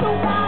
出发